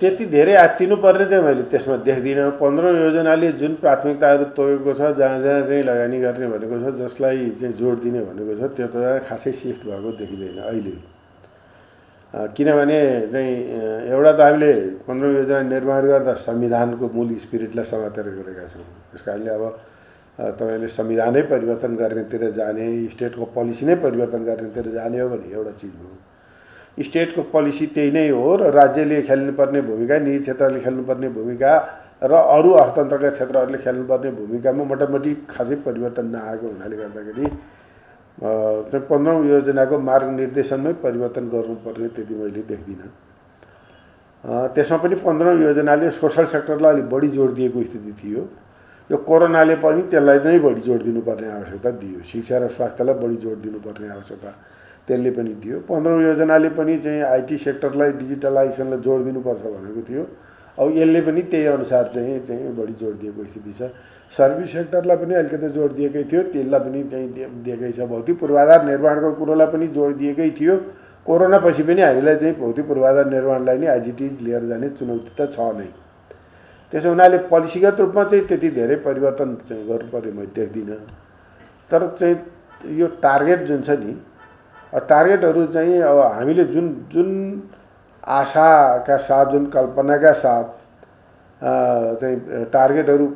त्यति धेरै आत्तिनुपर्ने चाहिँ मैले त्यसमा देख्दिनँ। पन्ध्रौँ योजनाले जुन प्राथमिकताहरू तोकेको छ जहाँ जहाँ चाहिँ लगानी गर्ने भनेको छ जसलाई चाहिँ जोड दिने भनेको छ त्यो त खासै सिफ्ट भएको देखिँदैन अहिले। किनभने चाहिँ एउटा त हामीले पन्ध्रौँ योजना निर्माण गर्दा संविधानको मूल स्पिरिटलाई समातेर गरेका छौँ। त्यस कारणले अब तपाईँले संविधानै परिवर्तन गर्नेतिर जाने स्टेटको पोलिसी नै परिवर्तन गर्नेतिर जाने हो भने एउटा चिज हो। स्टेटको पोलिसी त्यही नै हो र राज्यले खेल्नुपर्ने भूमिका निजी क्षेत्रले खेल्नुपर्ने भूमिका र अरू अर्थतन्त्रका क्षेत्रहरूले खेल्नुपर्ने भूमिकामा मोटामोटी खासै परिवर्तन नआएको हुनाले गर्दाखेरि चाहिँ पन्ध्रौँ योजनाको मार्ग निर्देशनमै परिवर्तन गर्नुपर्ने त्यति मैले देख्दिनँ। त्यसमा पनि पन्ध्रौँ योजनाले सोसल सेक्टरलाई अलिक बढी जोड दिएको स्थिति थियो। यो कोरोनाले पनि त्यसलाई नै बढी जोड दिनुपर्ने आवश्यकता दियो। शिक्षा र स्वास्थ्यलाई बढी जोड दिनुपर्ने आवश्यकता त्यसले पनि दियो पन्ध्रौँ योजनाले पनि चाहिँ आइटी सेक्टरलाई डिजिटलाइजेसनलाई जोड दिनुपर्छ भनेको थियो। अब यसले पनि त्यही अनुसार चाहिँ चाहिँ बढी जोड दिएको स्थिति छ। सर्भिस सेक्टरलाई पनि अलिकति जोड दिएकै थियो। त्यसलाई पनि चाहिँ दिएकै छ भौतिक पूर्वाधार निर्माणको कुरोलाई पनि जोड दिएकै थियो। कोरोना पछि पनि हामीलाई चाहिँ भौतिक पूर्वाधार निर्माणलाई नै आइजिटिज लिएर जाने चुनौती त छ नै। त्यसो हुनाले पोलिसीगत रूपमा चाहिँ त्यति धेरै परिवर्तन चाहिँ गर्नु पर्यो मैले देख्दिनँ। तर चाहिँ यो टार्गेट जुन छ नि टार्गेटहरू चाहिँ अब हामीले जुन जुन आशाका साथ जुन कल्पनाका साथ चाहिँ टार्गेटहरू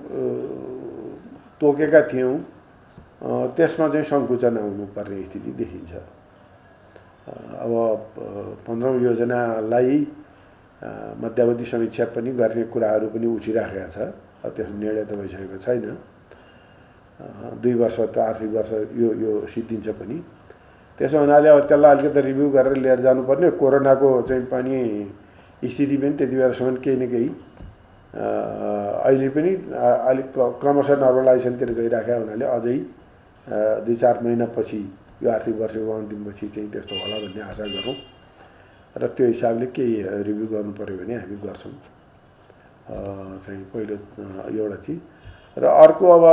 तोकेका थियौँ त्यसमा चाहिँ सङ्कुचन आउनुपर्ने स्थिति देखिन्छ। अब पन्ध्रौँ योजनालाई मध्यावधि समीक्षा पनि गर्ने कुराहरू पनि उठिराखेका छ। त्यसको निर्णय त भइसकेको छैन। दुई वर्ष त आर्थिक वर्ष यो यो सिद्धिन्छ पनि। त्यसो हुनाले अब त्यसलाई अलिकति रिभ्यू गरेर लिएर जानुपर्ने कोरोनाको चाहिँ पनि स्थिति पनि त्यति बेलासम्म केही न केही अहिले पनि अलिक क्रमशः नर्मलाइजेसनतिर गइराखेका हुनाले अझै दुई चार महिनापछि यो आर्थिक वर्षको अन्तिमपछि चाहिँ त्यस्तो होला भन्ने आशा गरौँ। र त्यो हिसाबले केही रिभ्यू गर्नु पऱ्यो भने हामी गर्छौँ। चाहिँ पहिलो एउटा चिज। र अर्को अब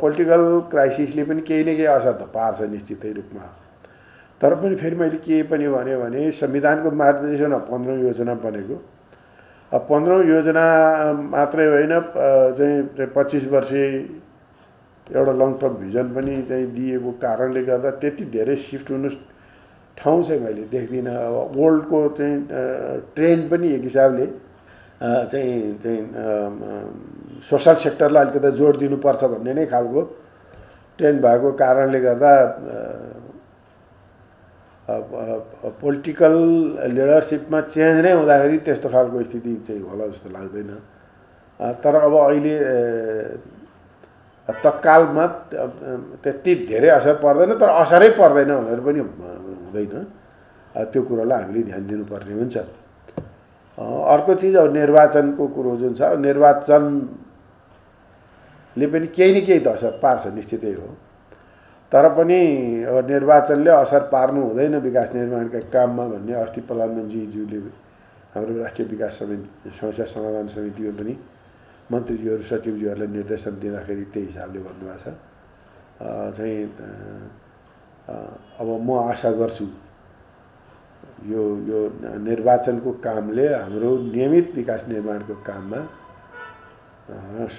पोलिटिकल क्राइसिसले पनि केही न केही असर त पार्छ निश्चितै रूपमा। तर पनि फेरि मैले के पनि भन्यो भने संविधानको मार्गदर्शन पन्ध्रौँ योजना बनेको। अब पन्ध्रौँ योजना मात्रै होइन चाहिँ पच्चिस वर्षे एउटा लङ टर्म भिजन पनि चाहिँ दिएको कारणले गर्दा त्यति धेरै सिफ्ट हुनु ठाउँ चाहिँ मैले देख्दिनँ। अब वर्ल्डको चाहिँ ट्रेन्ड पनि एक हिसाबले चाहिँ चाहिँ सोसल सेक्टरलाई अलिकति जोड दिनुपर्छ भन्ने नै खालको ट्रेन्ड भएको कारणले गर्दा पोलिटिकल लिडरसिपमा चेन्ज नै हुँदाखेरि त्यस्तो खालको स्थिति चाहिँ होला जस्तो लाग्दैन। तर अब अहिले तत्कालमा त्यति धेरै असर पर्दैन तर असरै पर्दैन भनेर पनि हुँदैन। त्यो कुरोलाई हामीले ध्यान दिनुपर्ने हुन्छ। अर्को चिज अब निर्वाचनको कुरो जुन छ निर्वाचनले पनि केही न केही त असर पार्छ निश्चितै हो। तर पनि अब निर्वाचनले असर पार्नु हुँदैन विकास निर्माणका काममा भन्ने अस्ति प्रधानमन्त्रीज्यूले हाम्रो राष्ट्रिय विकास समिति समस्या समाधान समितिमा पनि मन्त्रीज्यूहरू सचिवज्यूहरूलाई निर्देशन दिँदाखेरि त्यही हिसाबले भन्नुभएको छ। चाहिँ अब म आशा गर्छु यो यो निर्वाचनको कामले हाम्रो नियमित विकास निर्माणको काममा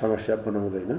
समस्या बनाउँदैन।